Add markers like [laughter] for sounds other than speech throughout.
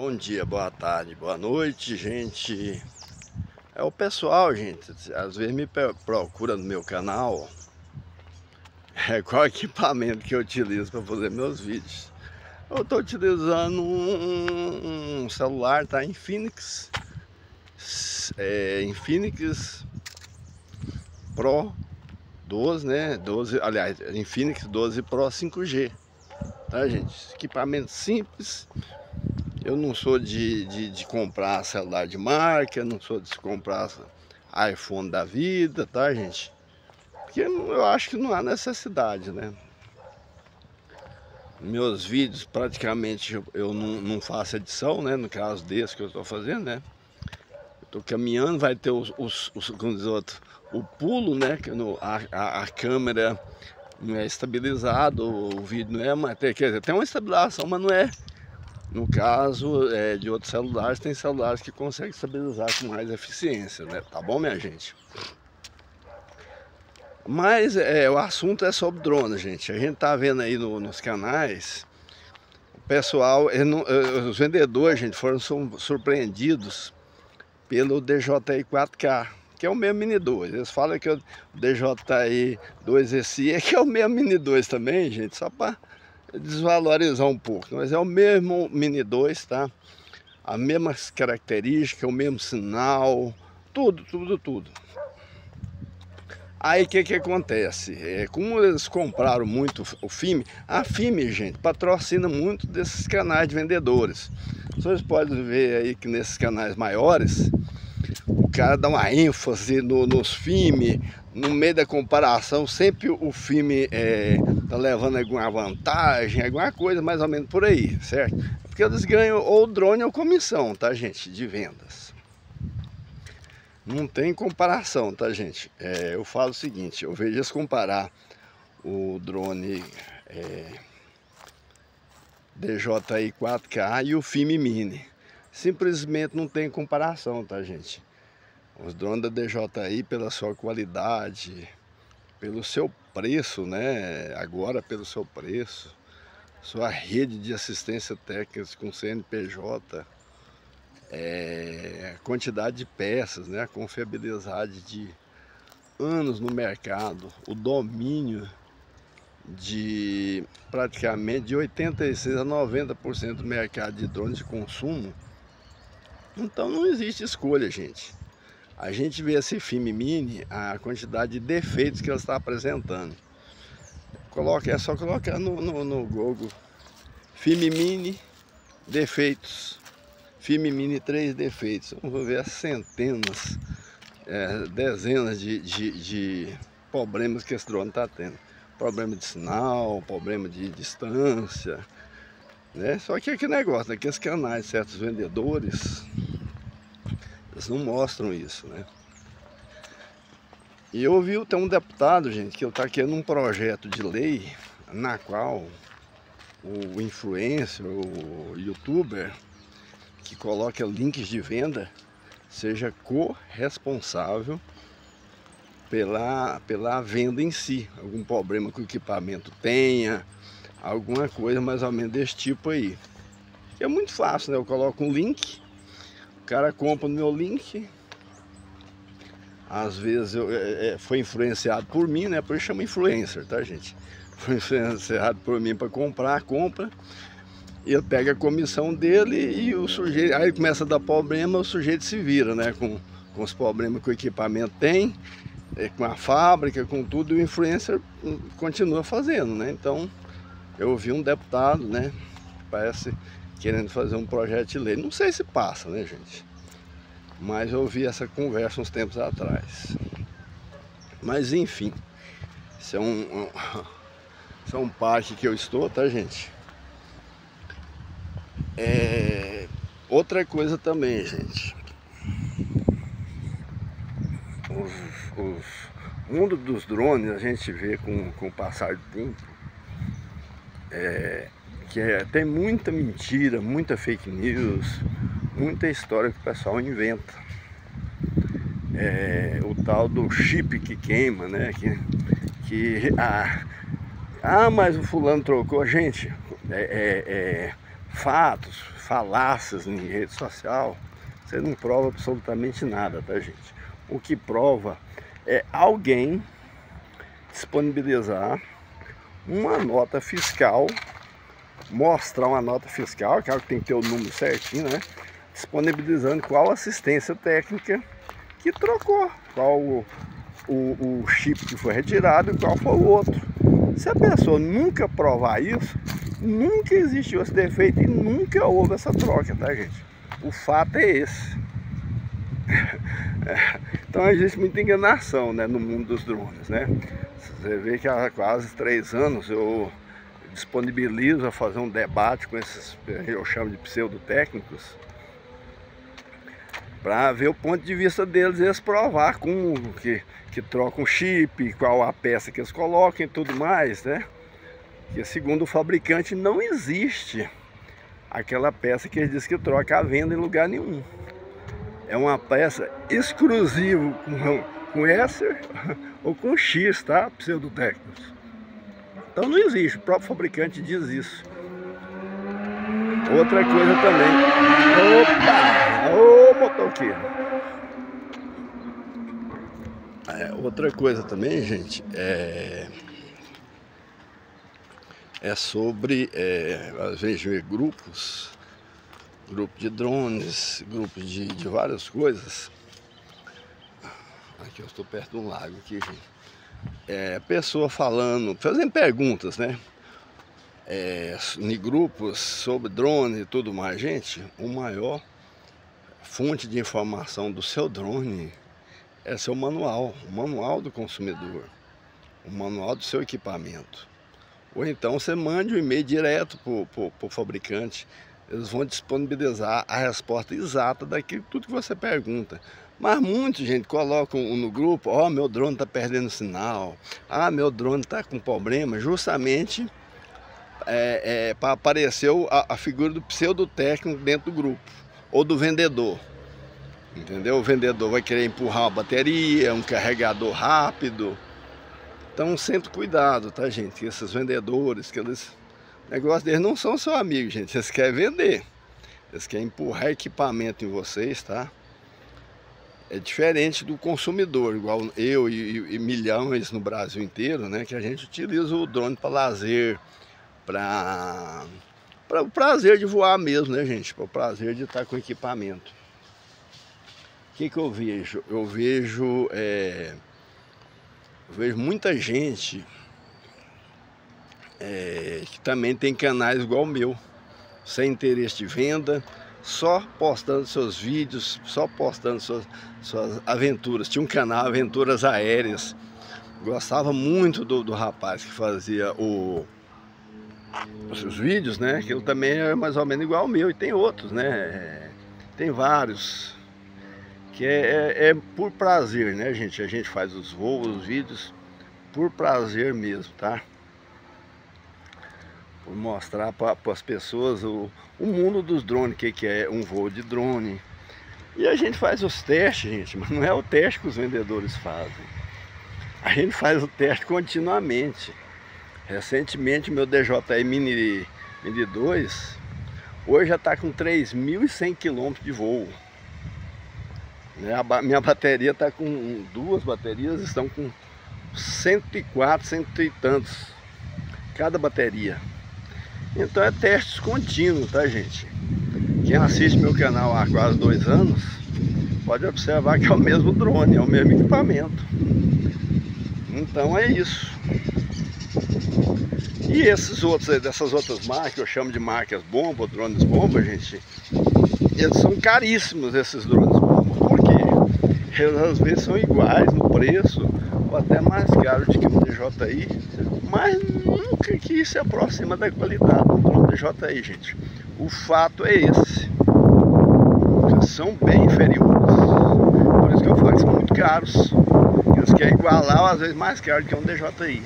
Bom dia, boa tarde, boa noite, gente. É o pessoal, gente, às vezes me procura no meu canal é, qual equipamento que eu utilizo para fazer meus vídeos. Eu estou utilizando um, um, celular, tá? Infinix, é, Infinix Pro 12, né? 12, aliás, Infinix 12 Pro 5G, tá, gente? Equipamento simples eu não sou de, de, de, comprar celular de marca, não sou de comprar iPhone da vida, tá, gente? Porque eu acho que não há necessidade, né? Meus vídeos praticamente eu não, não faço edição, né? No caso desse que eu estou fazendo, né? Tô caminhando, vai ter os, os, os como diz outro, o pulo, né? Que no, a, a, a câmera não é estabilizado, o vídeo não é, mas tem, quer dizer, tem uma estabilização, mas não é no caso é, de outros celulares, tem celulares que conseguem estabilizar com mais eficiência, né? Tá bom, minha gente? Mas é, o assunto é sobre drone, gente. A gente tá vendo aí no, nos canais, o pessoal, não, os vendedores, gente, foram surpreendidos pelo DJI 4K, que é o mesmo Mini 2. Eles falam que o DJI 2SI é que é o mesmo Mini 2 também, gente, só para desvalorizar um pouco, mas é o mesmo Mini 2, tá? A mesma característica, o mesmo sinal, tudo, tudo, tudo. Aí o que que acontece? É, como eles compraram muito o FIME, a FIME, gente, patrocina muito desses canais de vendedores. Vocês podem ver aí que nesses canais maiores, o cara dá uma ênfase no, nos FIME, no meio da comparação, sempre o filme é, tá levando alguma vantagem, alguma coisa mais ou menos por aí, certo? Porque eles ganham ou drone ou comissão, tá gente, de vendas. Não tem comparação, tá gente? É, eu falo o seguinte, eu vejo eles comparar o drone é, DJI 4K e o filme Mini. Simplesmente não tem comparação, tá gente? Os drones da DJI, pela sua qualidade, pelo seu preço, né? Agora pelo seu preço, sua rede de assistência técnica com CNPJ, é, quantidade de peças, né? A confiabilidade de anos no mercado, o domínio de praticamente de 86 a 90% do mercado de drones de consumo. Então não existe escolha, gente. A gente vê esse filme mini, a quantidade de defeitos que ela está apresentando. Coloque, é só colocar no, no, no Google. Filme mini, defeitos. Filme mini, três defeitos. Vamos ver as centenas, é, dezenas de, de, de problemas que esse drone está tendo. Problema de sinal, problema de distância. Né? Só que aquele negócio, aqueles canais, certos vendedores, eles não mostram isso, né? E eu ouvi tem um deputado, gente, que eu está querendo um projeto de lei na qual o influencer, o youtuber que coloca links de venda seja corresponsável pela, pela venda em si. Algum problema que o equipamento tenha, alguma coisa mais ou menos desse tipo aí. É muito fácil, né? Eu coloco um link cara compra no meu link. Às vezes eu, é, é, foi influenciado por mim, né? Por isso chama influencer, tá gente? [laughs] Foi influenciado por mim para comprar, compra. E eu pego a comissão dele e o sujeito. Aí começa a dar problema, o sujeito se vira, né? Com, com os problemas que o equipamento tem, é, com a fábrica, com tudo, e o influencer continua fazendo, né? Então eu vi um deputado, né? Parece querendo fazer um projeto de lei. Não sei se passa, né, gente? Mas eu ouvi essa conversa uns tempos atrás. Mas enfim, isso é um, um, [laughs] isso é um parque que eu estou, tá, gente? É, outra coisa também, gente. o mundo dos drones a gente vê com, com o passar do tempo é, que é, tem muita mentira, muita fake news, muita história que o pessoal inventa. É, o tal do chip que queima, né? Que, que ah, ah, mas o fulano trocou. Gente, é, é, é fatos, falácias em rede social, você não prova absolutamente nada, tá gente? O que prova é alguém disponibilizar uma nota fiscal, mostrar uma nota fiscal, claro que tem que ter o número certinho, né? Disponibilizando qual assistência técnica que trocou, qual o, o, o chip que foi retirado e qual foi o outro. Se a pessoa nunca provar isso, nunca existiu esse defeito e nunca houve essa troca, tá gente? O fato é esse. [laughs] Então existe muita enganação né, no mundo dos drones, né? Você vê que há quase três anos eu disponibilizo a fazer um debate com esses, eu chamo de pseudotécnicos, para ver o ponto de vista deles eles provar como que, que trocam chip, qual a peça que eles colocam e tudo mais, né? Que segundo o fabricante não existe aquela peça que ele diz que troca a venda em lugar nenhum. É uma peça exclusiva com, com Esser [laughs] ou com X, tá? Pseudotécnicos. Então não existe, o próprio fabricante diz isso. Outra coisa também. Opa! Ô motoqueiro! É, outra coisa também, gente, é, é sobre, é, às vezes, grupos, grupo de drones, grupos de, de várias coisas. Aqui eu estou perto de um lago aqui, gente. É, pessoa falando, fazendo perguntas, né? é, em grupos sobre drone e tudo mais, gente, o maior fonte de informação do seu drone é seu manual, o manual do consumidor, o manual do seu equipamento. Ou então você mande um e-mail direto para o fabricante, eles vão disponibilizar a resposta exata daquilo tudo que você pergunta. Mas muita gente coloca no grupo, ó, oh, meu drone está perdendo sinal, ah, meu drone está com problema, justamente é, é, para aparecer a, a, figura do pseudo-técnico dentro do grupo, ou do vendedor. Entendeu? O vendedor vai querer empurrar uma bateria, um carregador rápido. Então sempre cuidado, tá gente? Esses vendedores, que eles. O negócio deles não são seu amigo, gente. Eles querem vender. Eles querem empurrar equipamento em vocês, tá? É diferente do consumidor, igual eu e, e milhões no Brasil inteiro, né? Que a gente utiliza o drone para lazer, para o prazer de voar mesmo, né, gente? Para o prazer de estar com equipamento. O que, que eu vejo? Eu vejo, é, eu vejo muita gente é, que também tem canais igual o meu, sem interesse de venda, só postando seus vídeos, só postando suas, suas aventuras. Tinha um canal Aventuras Aéreas. Gostava muito do, do rapaz que fazia o os vídeos, né? Aquilo também é mais ou menos igual ao meu. E tem outros, né? Tem vários. Que é, é, é por prazer, né, gente? A gente faz os voos, os vídeos por prazer mesmo, tá? Mostrar para as pessoas o, o mundo dos drones, o que, que é um voo de drone. E a gente faz os testes, gente, mas não é o teste que os vendedores fazem. A gente faz o teste continuamente. Recentemente meu DJI Mini, Mini 2 hoje já está com 3.100 km de voo. Né, minha bateria está com duas baterias, estão com 104, cento e tantos cada bateria. Então é testes contínuos, tá gente? Quem assiste meu canal há quase dois anos pode observar que é o mesmo drone, é o mesmo equipamento. Então é isso. E esses outros, dessas outras marcas, eu chamo de marcas bomba, drones bomba, gente, eles são caríssimos esses drones bomba. Por quê? Eles às vezes são iguais no preço, ou até mais caro do que um DJI, mas nunca que se aproxima da qualidade do DJI, gente. O fato é esse. São bem inferiores. Por isso que eu falo que são muito caros. Eles querem igualar, ou às vezes mais caro do que um DJI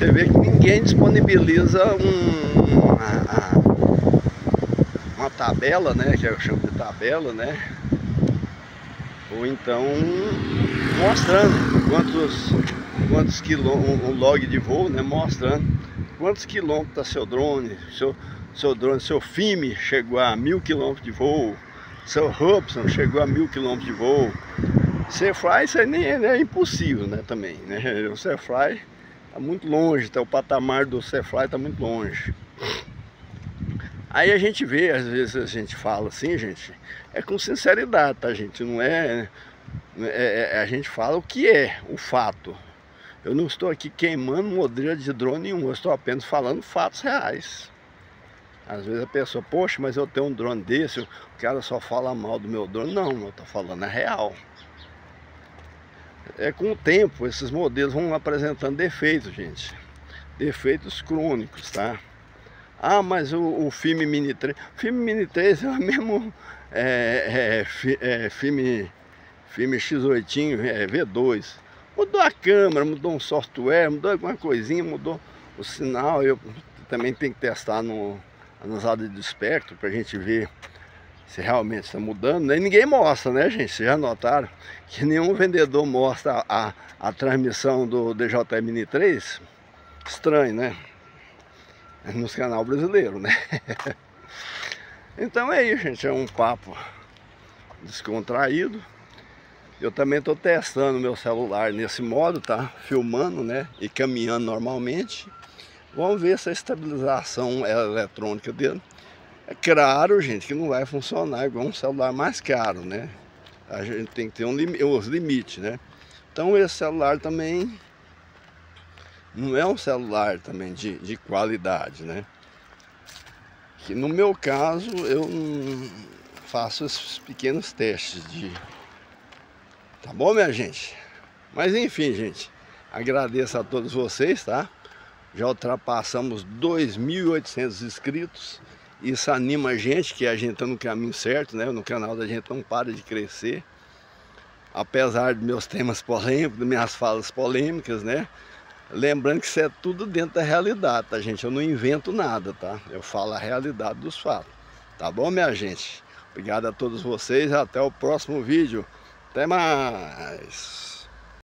você vê que ninguém disponibiliza um, uma, uma tabela, né? Que eu chamo de tabela, né? Ou então mostrando quantos, quantos quilômetros, um log de voo, né? Mostrando quantos quilômetros está seu drone, seu, seu drone, seu FIME chegou a mil quilômetros de voo, seu Hubson chegou a mil quilômetros de voo. Surfly isso aí nem é, é, impossível, né, também, né? [laughs] O Surfly está muito longe, tá, o patamar do Surfly está muito longe. Aí a gente vê, às vezes a gente fala assim, gente, é com sinceridade, tá, gente? Não é, é, é a gente fala o que é, o fato. Eu não estou aqui queimando modelo de drone nenhum, eu estou apenas falando fatos reais. Às vezes a pessoa, poxa, mas eu tenho um drone desse, o cara só fala mal do meu drone. Não, eu estou falando é real. É com o tempo, esses modelos vão apresentando defeitos, gente. Defeitos crônicos, tá? Ah, mas o, o filme Mini 3, o filme Mini 3 é o mesmo é, é, é, filme, filme X8, é, V2. Mudou a câmera, mudou um software, mudou alguma coisinha, mudou o sinal. Eu também tenho que testar no, nas áreas do espectro para a gente ver se realmente está mudando. Né? E ninguém mostra, né, gente? Vocês já notaram que nenhum vendedor mostra a, a, transmissão do DJI Mini 3? Estranho, né? [laughs] Nos canal brasileiro, né? [laughs] então é isso, gente. É um papo descontraído. Eu também estou testando meu celular nesse modo, tá? Filmando, né? E caminhando normalmente. Vamos ver essa estabilização eletrônica dele. É claro, gente, que não vai funcionar igual um celular mais caro, né? A gente tem que ter um lim os limites, né? Então esse celular também não é um celular também de, de qualidade, né? Que no meu caso eu faço esses pequenos testes de Tá bom, minha gente? Mas enfim, gente, agradeço a todos vocês, tá? Já ultrapassamos 2.800 inscritos. Isso anima a gente, que a gente está no caminho certo, né? No canal da gente não para de crescer. Apesar dos meus temas polêmicos, das minhas falas polêmicas, né? Lembrando que isso é tudo dentro da realidade, tá, gente? Eu não invento nada, tá? Eu falo a realidade dos fatos. Tá bom, minha gente? Obrigado a todos vocês. Até o próximo vídeo. Até mais!